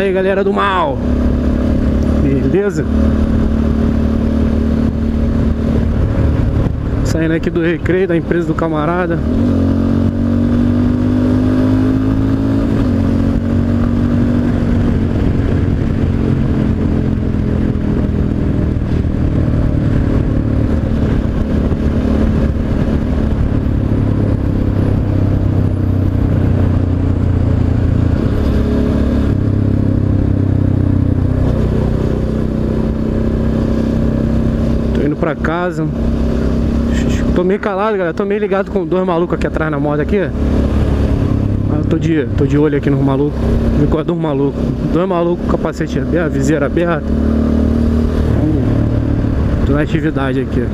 Aí, galera do mal. Beleza? Saindo aqui do recreio da empresa do camarada. Pra casa. Tô meio calado, galera. Tô meio ligado com dois malucos aqui atrás na moto aqui. Ah, tô de, tô de olho aqui nos malucos. Me acordo um maluco. Dois malucos capacete aberto, viseira aberta. Tô na atividade aqui.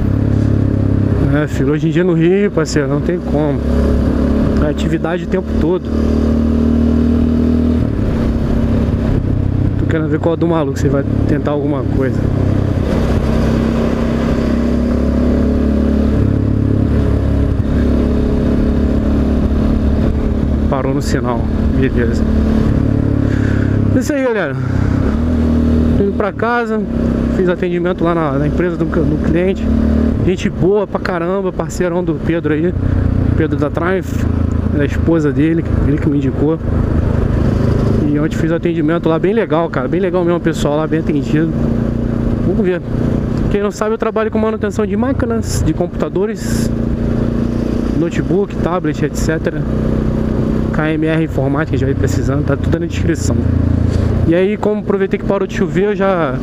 É, filho, hoje em dia no Rio, parceiro, não tem como. É atividade o tempo todo. Tô querendo ver qual é do maluco, se vai tentar alguma coisa. Parou no sinal, beleza. É Isso aí, galera. Tô indo pra casa, fiz atendimento lá na, na empresa do, do cliente. Gente boa pra caramba, parceirão do Pedro aí. Pedro da Triumph, a esposa dele, ele que me indicou. E ontem fiz atendimento lá bem legal, cara. Bem legal mesmo, o pessoal lá bem atendido. Vamos ver. Quem não sabe, eu trabalho com manutenção de máquinas, de computadores, notebook, tablet, etc. KMR informática já vai precisando, tá tudo na descrição. E aí, como aproveitei que parou de chover, eu já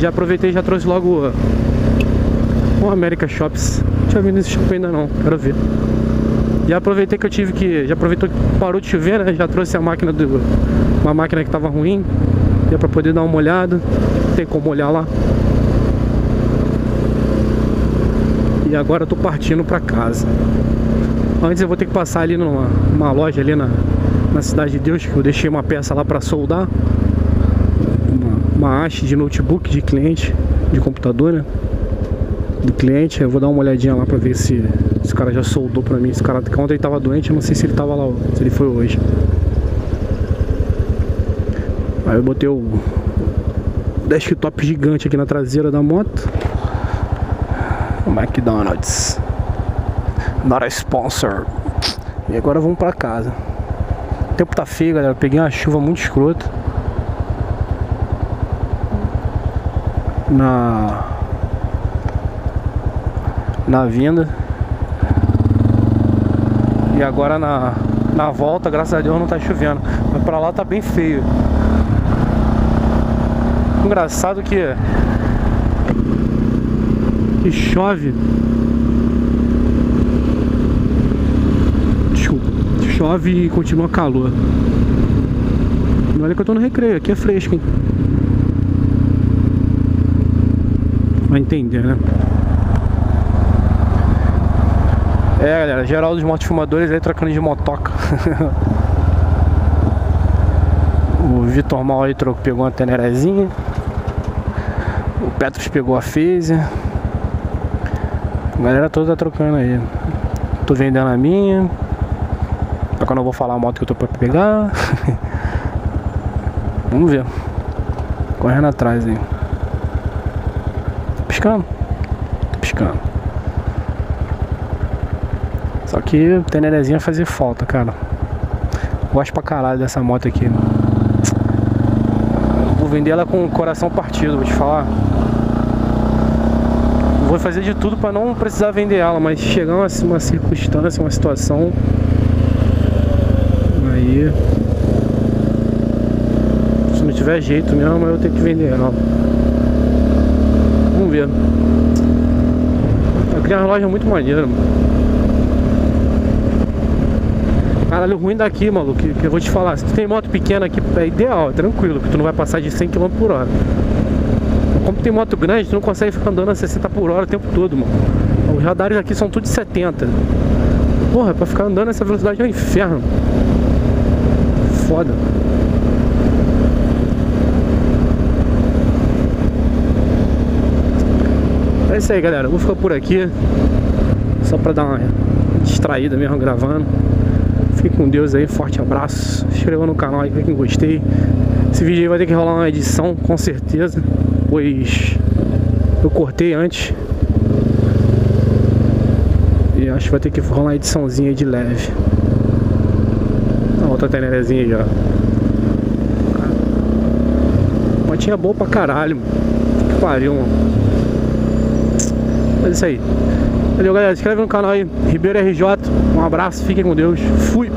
já aproveitei e já trouxe logo o America Shops. Não tinha vindo nesse shopping ainda não, quero ver. Já aproveitei que eu tive que. Já aproveitou que parou de chover, né? Já trouxe a máquina do. Uma máquina que tava ruim. Deu pra poder dar uma olhada. Tem como olhar lá. E agora eu tô partindo pra casa. Antes eu vou ter que passar ali numa, numa loja ali na, na Cidade de Deus, que eu deixei uma peça lá pra soldar. Uma, uma haste de notebook de cliente, de computador, né? Do cliente. Eu vou dar uma olhadinha lá pra ver se esse cara já soldou pra mim. Esse cara ontem ele tava doente, eu não sei se ele tava lá, se ele foi hoje. Aí eu botei o desktop gigante aqui na traseira da moto. McDonald's. Not a sponsor. E agora vamos pra casa. O tempo tá feio, galera. Eu peguei uma chuva muito escrota. Na. Na vinda. E agora na, na volta, graças a Deus, não tá chovendo. Mas pra lá tá bem feio. Engraçado que. Que chove. Chove e continua calor. E olha que eu tô no recreio, aqui é fresco, hein? Vai entender, né? É, galera, geral dos motofumadores aí trocando de motoca. o Vitor Mal aí trocou, pegou uma tenerezinha. O Petros pegou a Phaser. A galera toda tá trocando aí. Tô vendendo a minha. Eu não vou falar a moto que eu tô pra pegar. Vamos ver. Correndo atrás aí. Piscando? Piscando. Só que tenerezinha fazer falta, cara. Gosto pra caralho dessa moto aqui. Vou vender ela com o coração partido, vou te falar. Vou fazer de tudo pra não precisar vender ela, mas chegar uma, uma circunstância, uma situação. Aí. Se não tiver jeito mesmo, eu tenho que vender ela. Vamos ver. Eu criei uma loja muito maneira, mano. Caralho, ruim daqui, maluco, que, que eu vou te falar. Se tu tem moto pequena aqui, é ideal, é tranquilo, que tu não vai passar de 100 km por hora. Como tem moto grande, tu não consegue ficar andando a 60 por hora o tempo todo, mano. Os radares aqui são tudo de 70. Porra, pra ficar andando nessa velocidade é um inferno. Foda. É isso aí, galera. Vou ficar por aqui. Só pra dar uma distraída mesmo gravando. Fiquem com Deus aí, forte abraço. Se inscreva no canal aí, clique em gostei. Esse vídeo aí vai ter que rolar uma edição, com certeza. Pois eu cortei antes. E acho que vai ter que rolar uma ediçãozinha de leve. Outra tenerezinha ó. Motinha boa pra caralho, mano. Que pariu, mano. Mas é isso aí. Valeu, galera. Inscreve no canal aí. Ribeiro RJ. Um abraço. Fiquem com Deus. Fui.